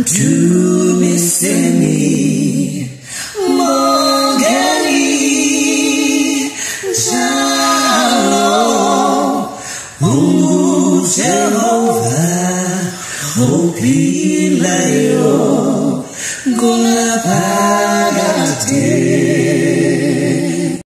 tumiseni mongeni Shalom Mungu Jehova upilayo gulapagate